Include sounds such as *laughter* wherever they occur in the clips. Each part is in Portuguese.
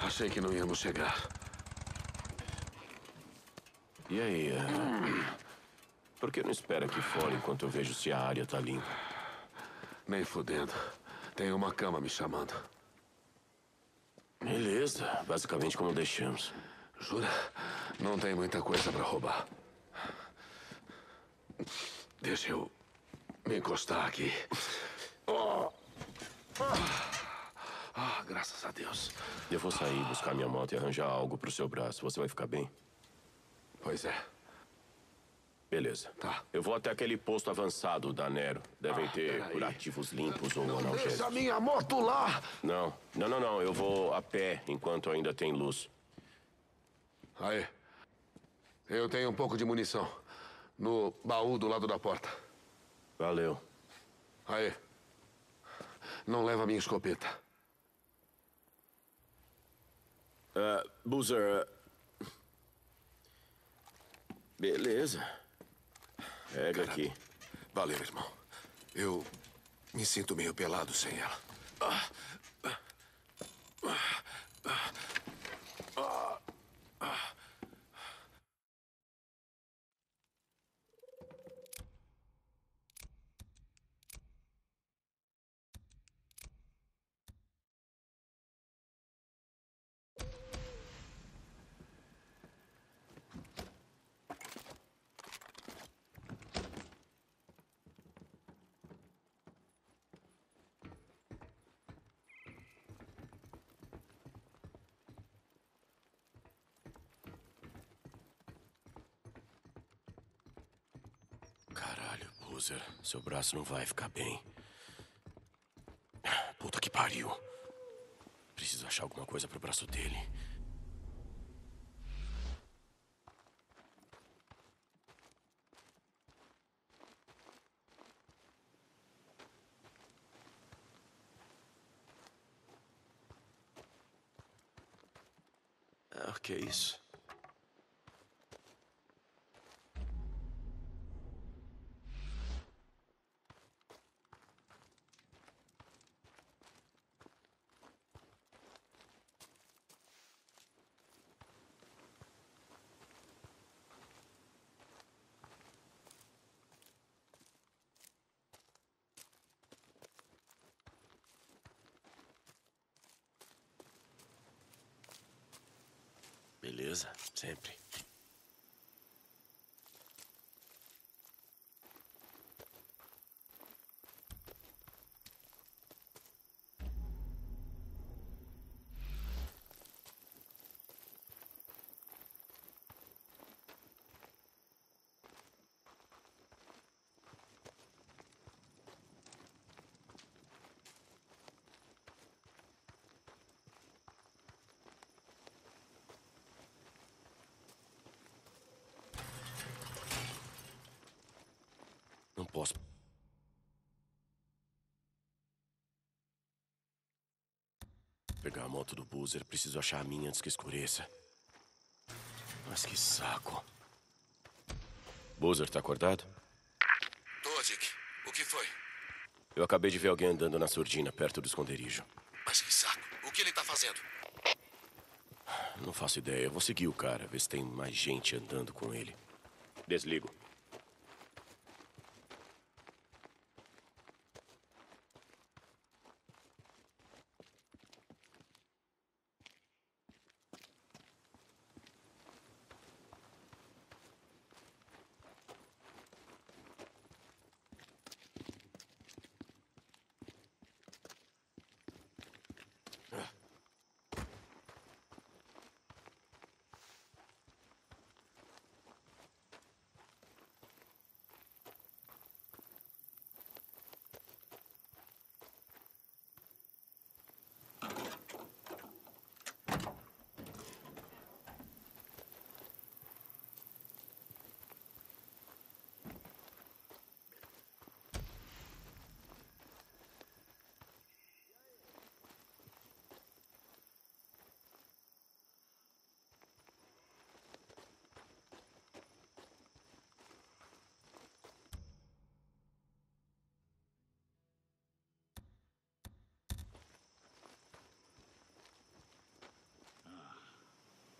Achei que não íamos chegar. E aí? eh, Por que não espera aqui fora enquanto eu vejo se a área tá limpa? Nem fudendo. Tem uma cama me chamando. Beleza, basicamente como deixamos. Jura? Não tem muita coisa pra roubar. Deixa eu me encostar aqui. Oh. Ah, graças a Deus. Eu vou sair, buscar minha moto e arranjar algo pro seu braço. Você vai ficar bem? Pois é. Beleza. Tá. Eu vou até aquele posto avançado da Nero. Devem Ah, ter curativos limpos ou Deixa a analgésicos. minha moto lá! Não, não, não, não. Eu vou a pé enquanto ainda tem luz. Aí. Eu tenho um pouco de munição. No baú do lado da porta. Valeu. Aí. Não leva a minha escopeta. Uh, Boozer. uh, Beleza. Pega aqui. Valeu, irmão. Eu me sinto meio pelado sem ela. Caralho, Boozer. Seu braço não vai ficar bem. Puta que pariu. Preciso achar alguma coisa pro braço dele. Ah, que é isso? Beleza, sempre. Não posso. Moto do Boozer, preciso achar a minha antes que escureça. Mas que saco. Boozer, tá acordado? Tô, Dick. O que foi? Eu acabei de ver alguém andando na surdina, perto do esconderijo. Mas que saco. O que ele tá fazendo? Não faço ideia. Eu vou seguir o cara, ver se tem mais gente andando com ele. Desligo.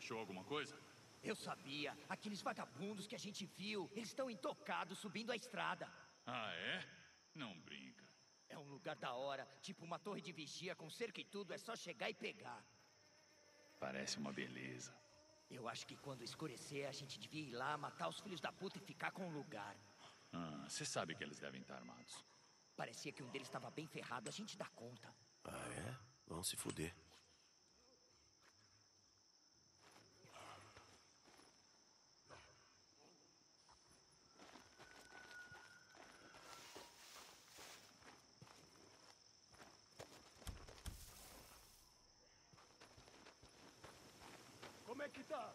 Achou alguma coisa? Eu sabia. Aqueles vagabundos que a gente viu, eles estão intocados subindo a estrada. Ah, é? Não brinca. É um lugar da hora, tipo uma torre de vigia com cerca e tudo, é só chegar e pegar. Parece uma beleza. Eu acho que quando escurecer, a gente devia ir lá, matar os filhos da puta e ficar com o lugar. Ah, você sabe que eles devem estar armados. Parecia que um deles estava bem ferrado, a gente dá conta. Ah, é? Vão se fuder. É que tá?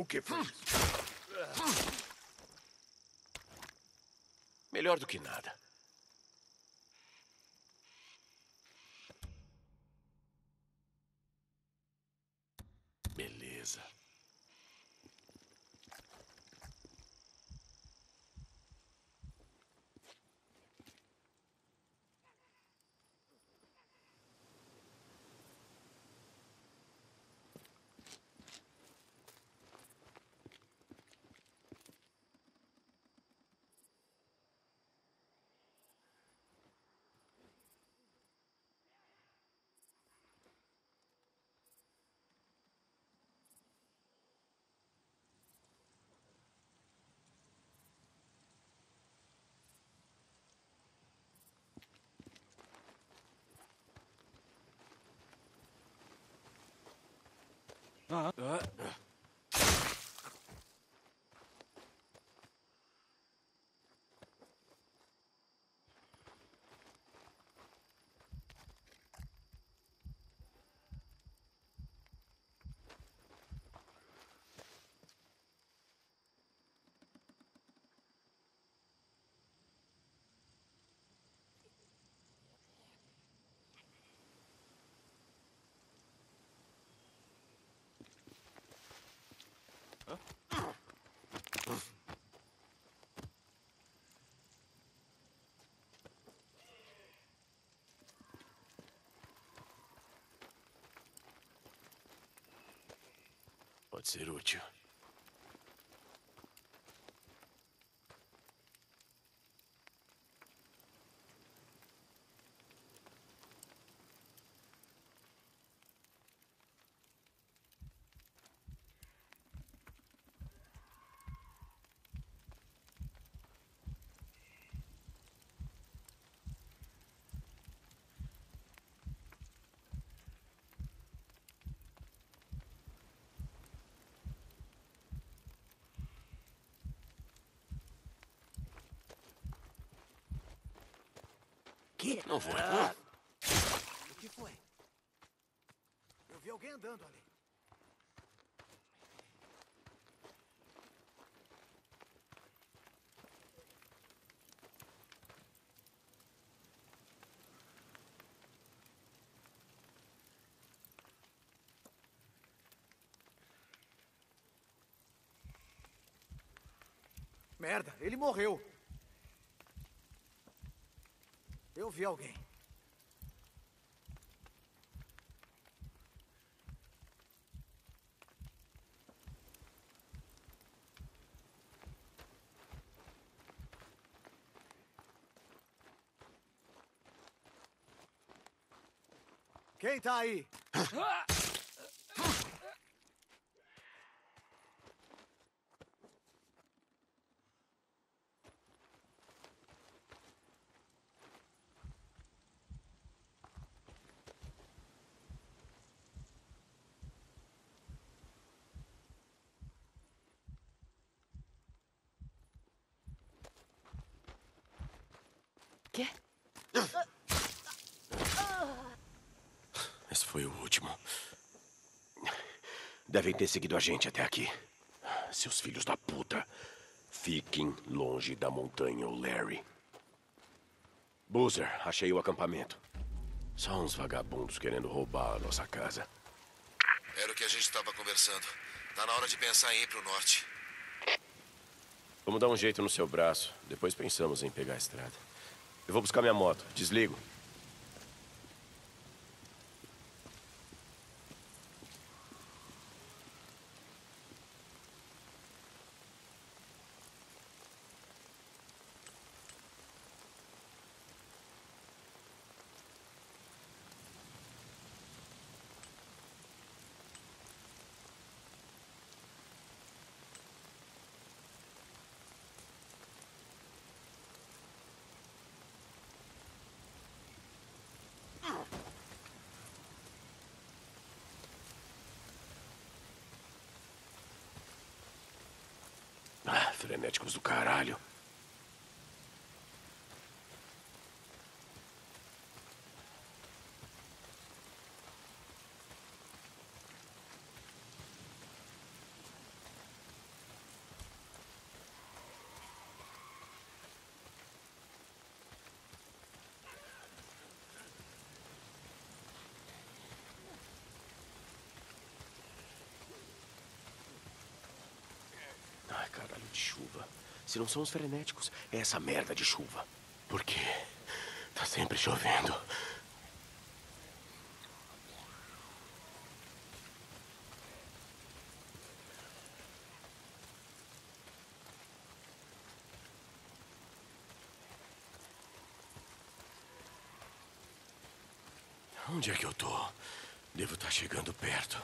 O que foi? Melhor do que nada. Uh, uh. What's it with you? Que? Não vou. O que foi? Eu vi alguém andando ali. Merda, ele morreu. Eu vi alguém. Quem tá aí? quê? Esse foi o último. Devem ter seguido a gente até aqui. Seus filhos da puta. Fiquem longe da montanha, Larry. Boozer, achei o acampamento. Só uns vagabundos querendo roubar a nossa casa. Era o que a gente estava conversando. Tá na hora de pensar em ir pro norte. Vamos dar um jeito no seu braço. Depois pensamos em pegar a estrada. Eu vou buscar minha moto. Desligo. Ah, frenéticos do caralho. Ai, caralho de chuva. Se não são os frenéticos, é essa merda de chuva. Por quê? Tá sempre chovendo. Onde é que eu tô? Devo estar chegando perto.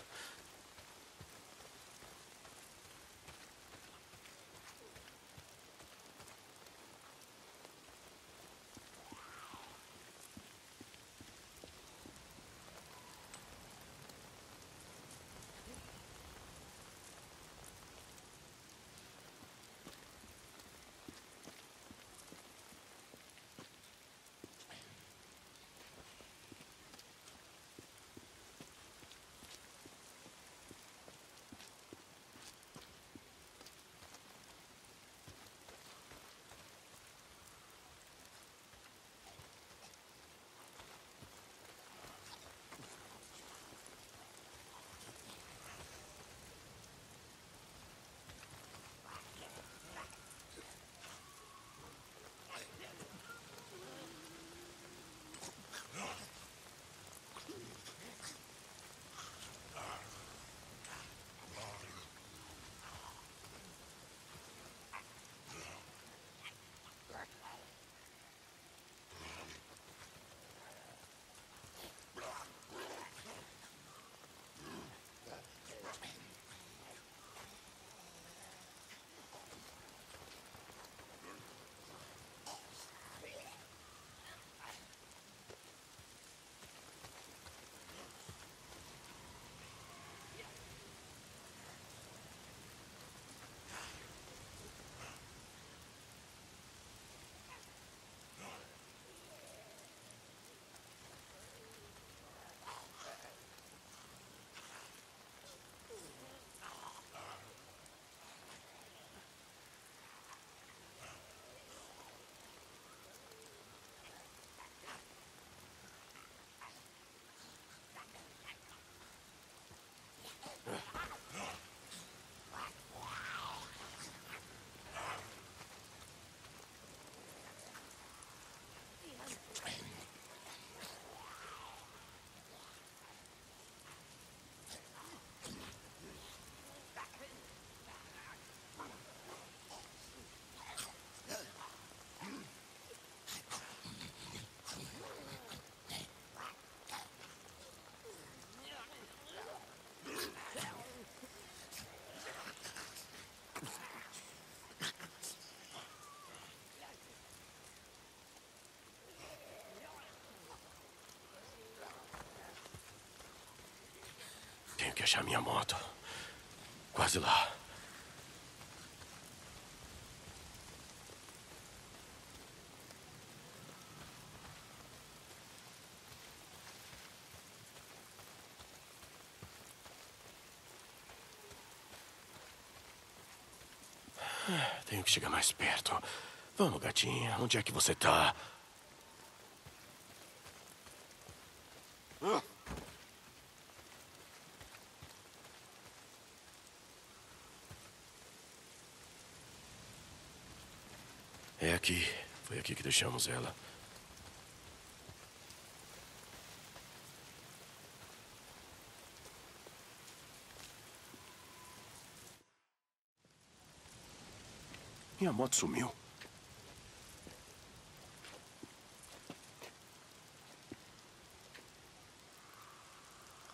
que achar minha moto. Quase lá. Tenho que chegar mais perto. Vamos, gatinha. Onde é que você tá? Ah! É aqui. Foi aqui que deixamos ela. Minha moto sumiu.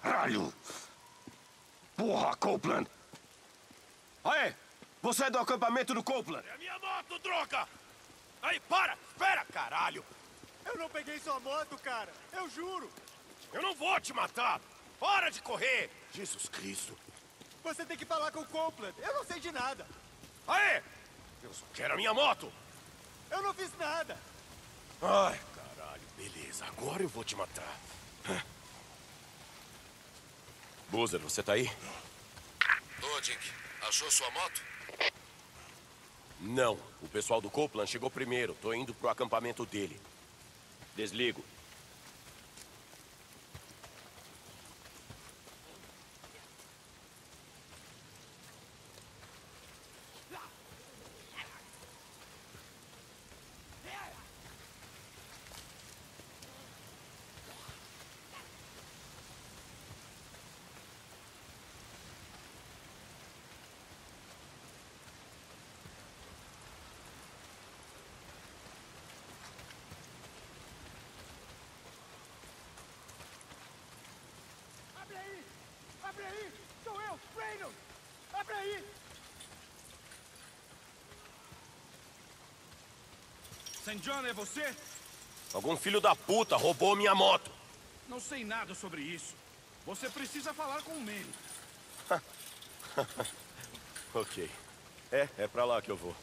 Caralho! Porra, Copeland! Aê! Você é do acampamento do Copeland? É a minha moto, droga! Aí, para! Espera, caralho! Eu não peguei sua moto, cara. Eu juro. Eu não vou te matar! Para de correr! Jesus Cristo! Você tem que falar com o Copeland. Eu não sei de nada. Aê! Eu só quero a minha moto! Eu não fiz nada. Ai, caralho. Beleza, agora eu vou te matar. Boozer, você tá aí? Ô, Dick, achou sua moto? Não. O pessoal do Copeland chegou primeiro. Tô indo pro acampamento dele. Desligo. Abre aí! Abre aí! Sou eu, Reynolds! Abre aí! St. John, é você? Algum filho da puta roubou minha moto. Não sei nada sobre isso. Você precisa falar com o Manny. *laughs* Ok. É, é pra lá que eu vou.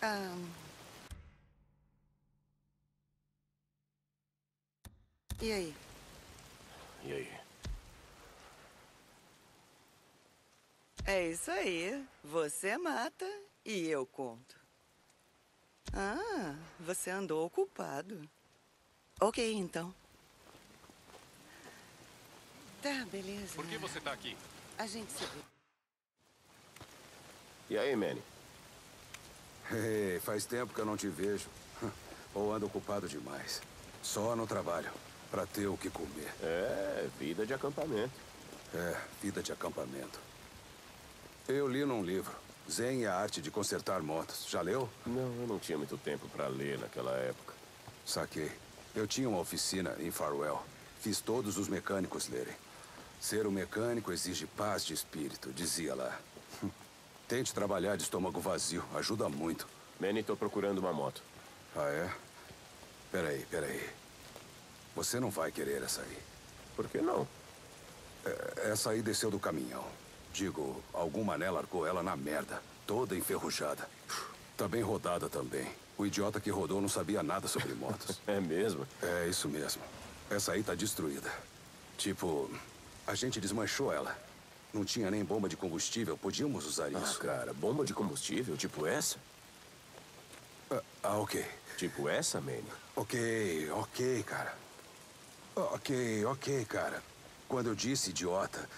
Ah. E aí? E aí? É isso aí. Você mata e eu conto. Ah, você andou ocupado. Ok, então. Tá, beleza. Por que você tá aqui? A gente se vê. E aí, Manny? Ei, faz tempo que eu não te vejo. Ou ando ocupado demais. Só no trabalho, pra ter o que comer. É, vida de acampamento. É, vida de acampamento. Eu li num livro, Zen e a Arte de Consertar Motos. Já leu? Não, eu não tinha muito tempo pra ler naquela época. Saquei. Eu tinha uma oficina em Farwell. Fiz todos os mecânicos lerem. Ser um mecânico exige paz de espírito, dizia lá. Tente trabalhar de estômago vazio, ajuda muito. Manny, tô procurando uma moto. Ah, é? Peraí, peraí. Você não vai querer essa aí. Por que não? É, essa aí desceu do caminhão. Digo, algum mané largou ela na merda, toda enferrujada. Tá bem rodada também. O idiota que rodou não sabia nada sobre motos. *laughs* É mesmo? É isso mesmo. Essa aí tá destruída. Tipo, a gente desmanchou ela. Não tinha nem bomba de combustível, podíamos usar Ah, isso. cara, bomba de combustível, tipo essa? Ah, ah, ok. Tipo essa, Manny? Ok, ok, cara. Ok, ok, cara. Quando eu disse idiota,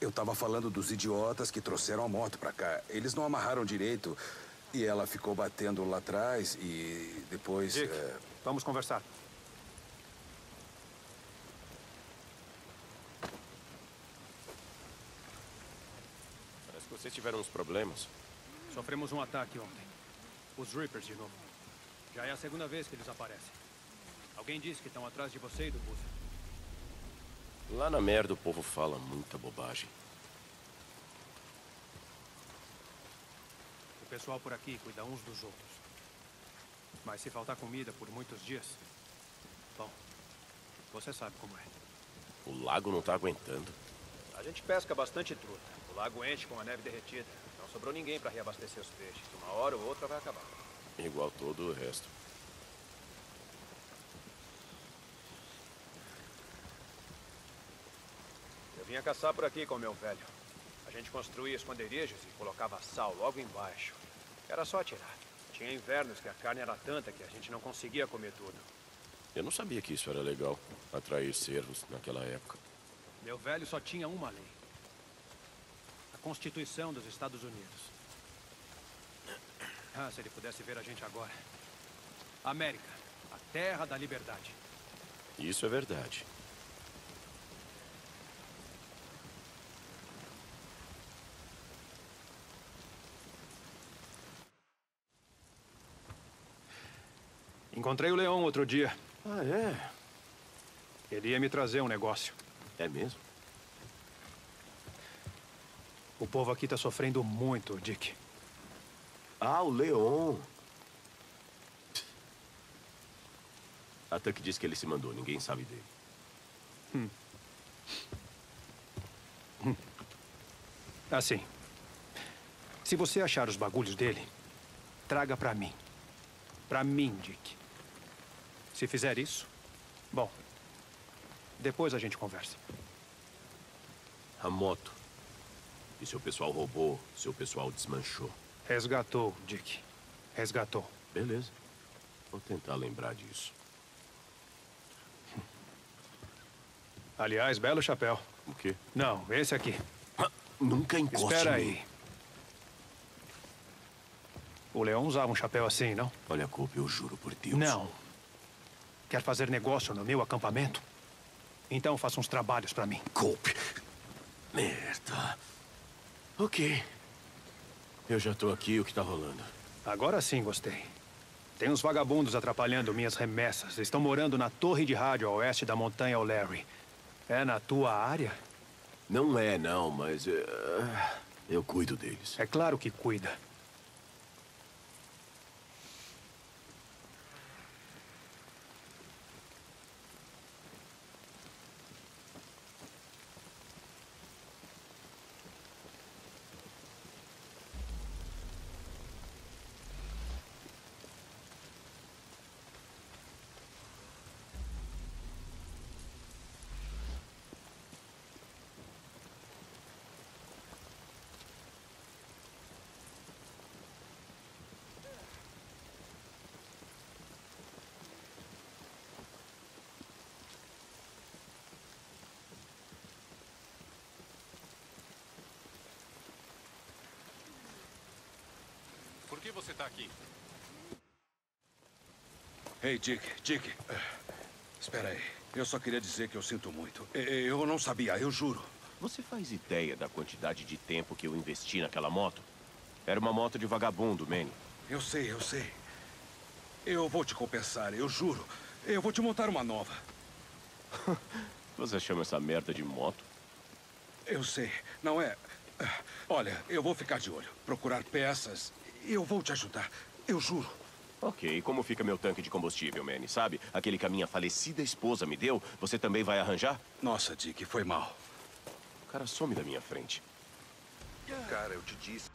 eu tava falando dos idiotas que trouxeram a moto pra cá. Eles não amarraram direito e ela ficou batendo lá atrás e depois. Dick, é, vamos conversar. Vocês tiveram uns problemas. Sofremos um ataque ontem. Os Reapers de novo. Já é a segunda vez que eles aparecem. Alguém disse que estão atrás de você e do Boozer. Lá na merda o povo fala muita bobagem. O pessoal por aqui cuida uns dos outros. Mas se faltar comida por muitos dias... Bom, você sabe como é. O lago não tá aguentando. A gente pesca bastante truta. Lago enche com a neve derretida. Não sobrou ninguém para reabastecer os peixes. Uma hora ou outra vai acabar. Igual todo o resto. Eu vinha caçar por aqui com meu velho. A gente construía esconderijos e colocava sal logo embaixo. Era só atirar. Tinha invernos que a carne era tanta que a gente não conseguia comer tudo. Eu não sabia que isso era legal, atrair cervos naquela época. Meu velho só tinha uma lei. A Constituição dos Estados Unidos. Ah, se ele pudesse ver a gente agora. América, a terra da liberdade. Isso é verdade. Encontrei o Leão outro dia. Ah, é? Ele ia me trazer um negócio. É mesmo? O povo aqui tá sofrendo muito, Dick. Ah, o Leon. A Tuck disse que ele se mandou, ninguém sabe dele. Hum. Hum. Assim. Se você achar os bagulhos dele, traga pra mim. Pra mim, Dick. Se fizer isso, bom. Depois a gente conversa. A moto. E seu pessoal roubou, seu pessoal desmanchou. Resgatou, Dick. Resgatou. Beleza. Vou tentar lembrar disso. Aliás, belo chapéu. O quê? Não, esse aqui. Nunca encoste Espera aí. O Leão usava um chapéu assim, não? Olha, Coupe, eu juro por Deus. Não. Quer fazer negócio no meu acampamento? Então faça uns trabalhos pra mim. Coupe. Merda. Ok. Eu já tô aqui, o que tá rolando? Agora sim gostei. Tem uns vagabundos atrapalhando minhas remessas. Estão morando na torre de rádio a oeste da montanha O'Larry. É na tua área? Não é, não, mas... eh, eu cuido deles. É claro que cuida. Você tá aqui? Ei, Dick, Dick. Espera aí. Eu só queria dizer que eu sinto muito. E- Eu não sabia, eu juro. Você faz ideia da quantidade de tempo que eu investi naquela moto? Era uma moto de vagabundo, Manny. Eu sei, eu sei. Eu vou te compensar, eu juro. Eu vou te montar uma nova. *laughs* Você chama essa merda de moto? Eu sei, não é. Olha, eu vou ficar de olho, procurar peças. Eu vou te ajudar, eu juro. Ok, e como fica meu tanque de combustível, Manny? Sabe? Aquele que a minha falecida esposa me deu, você também vai arranjar? Nossa, Dick, foi mal. O cara some da minha frente. Cara, eu te disse.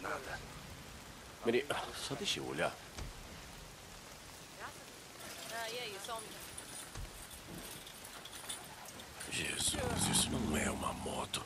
Nada. Manny, ah, só deixa eu olhar. Ah, e aí, só um minuto. Jesus, isso não é uma moto.